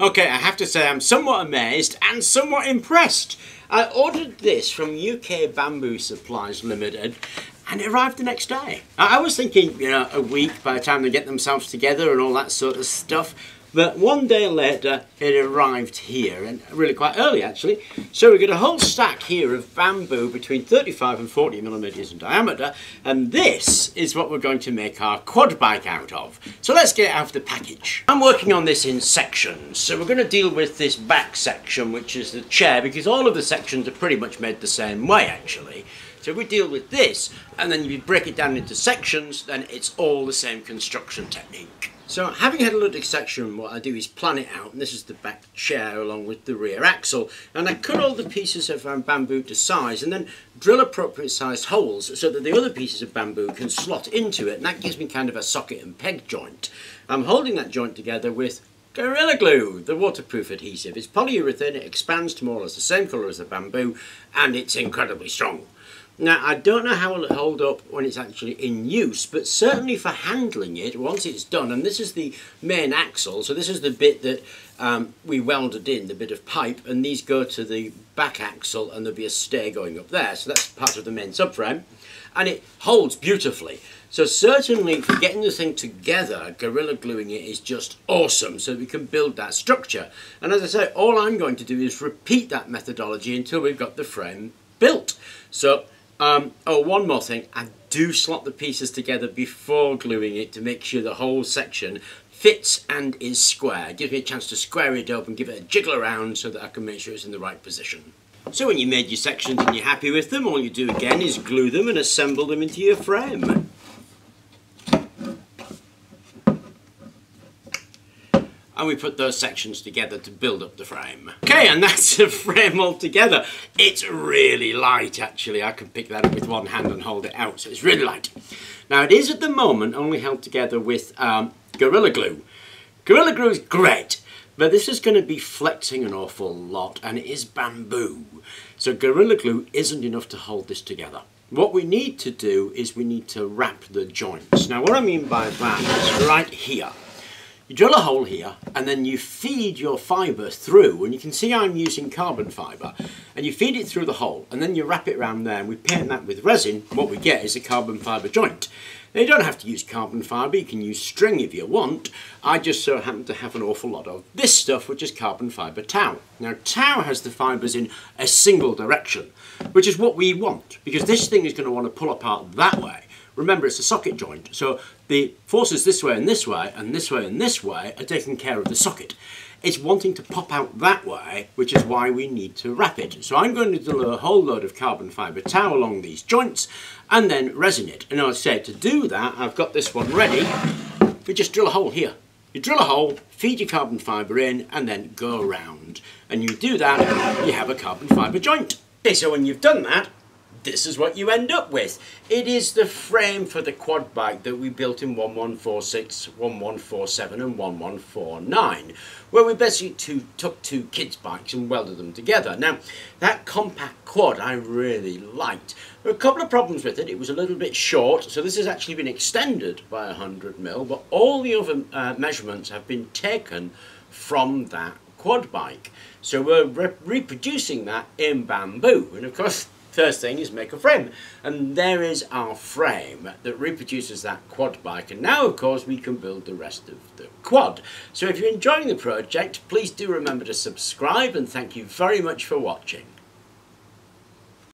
Okay, I have to say I'm somewhat amazed and somewhat impressed. I ordered this from UK Bamboo Supplies Limited and it arrived the next day. I was thinking, you know, a week by the time they get themselves together and all that sort of stuff. But one day later, it arrived here, and really quite early actually. So we got a whole stack here of bamboo between 35 and 40 millimeters in diameter, and this is what we're going to make our quad bike out of. So let's get out of the package. I'm working on this in sections, so we're going to deal with this back section, which is the chair, because all of the sections are pretty much made the same way actually. So we deal with this, and then you break it down into sections, then it's all the same construction technique. So having had a look at the section, what I do is plan it out, and this is the back chair along with the rear axle, and I cut all the pieces of um, bamboo to size, and then drill appropriate sized holes so that the other pieces of bamboo can slot into it, and that gives me kind of a socket and peg joint. I'm holding that joint together with Gorilla Glue, the waterproof adhesive. It's polyurethane, it expands to more or less the same colour as the bamboo, and it's incredibly strong. Now, I don't know how it'll hold up when it's actually in use, but certainly for handling it, once it's done, and this is the main axle, so this is the bit that um, we welded in, the bit of pipe, and these go to the back axle, and there'll be a stair going up there, so that's part of the main subframe, and it holds beautifully. So certainly for getting the thing together, Gorilla Gluing it is just awesome, so we can build that structure. And as I say, all I'm going to do is repeat that methodology until we've got the frame built. So um, oh, one more thing. I do slot the pieces together before gluing it to make sure the whole section fits and is square. It gives me a chance to square it up and give it a jiggle around so that I can make sure it's in the right position. So when you made your sections and you're happy with them, all you do again is glue them and assemble them into your frame. And we put those sections together to build up the frame. Okay, and that's the frame all together. It's really light, actually. I can pick that up with one hand and hold it out, so it's really light. Now, it is at the moment only held together with um, Gorilla Glue. Gorilla Glue is great, but this is going to be flexing an awful lot, and it is bamboo. So Gorilla Glue isn't enough to hold this together. What we need to do is we need to wrap the joints. Now, what I mean by that is right here. You drill a hole here and then you feed your fibre through and you can see I'm using carbon fibre and you feed it through the hole and then you wrap it around there and we paint that with resin what we get is a carbon fibre joint. Now you don't have to use carbon fibre, you can use string if you want. I just so happen to have an awful lot of this stuff which is carbon fibre tow. Now tow has the fibres in a single direction which is what we want because this thing is going to want to pull apart that way Remember, it's a socket joint, so the forces this way and this way, and this way and this way, are taking care of the socket. It's wanting to pop out that way, which is why we need to wrap it. So I'm going to do a whole load of carbon fibre tow along these joints, and then resin it. And I said, to do that, I've got this one ready. We just drill a hole here. You drill a hole, feed your carbon fibre in, and then go around. And you do that, you have a carbon fibre joint. Okay, so when you've done that, this is what you end up with. It is the frame for the quad bike that we built in 1146, 1147 and 1149 where we basically two, took two kids bikes and welded them together. Now that compact quad I really liked. There were a couple of problems with it. It was a little bit short so this has actually been extended by 100 mil but all the other uh, measurements have been taken from that quad bike. So we're re reproducing that in bamboo and of course First thing is make a frame. And there is our frame that reproduces that quad bike. And now, of course, we can build the rest of the quad. So if you're enjoying the project, please do remember to subscribe and thank you very much for watching.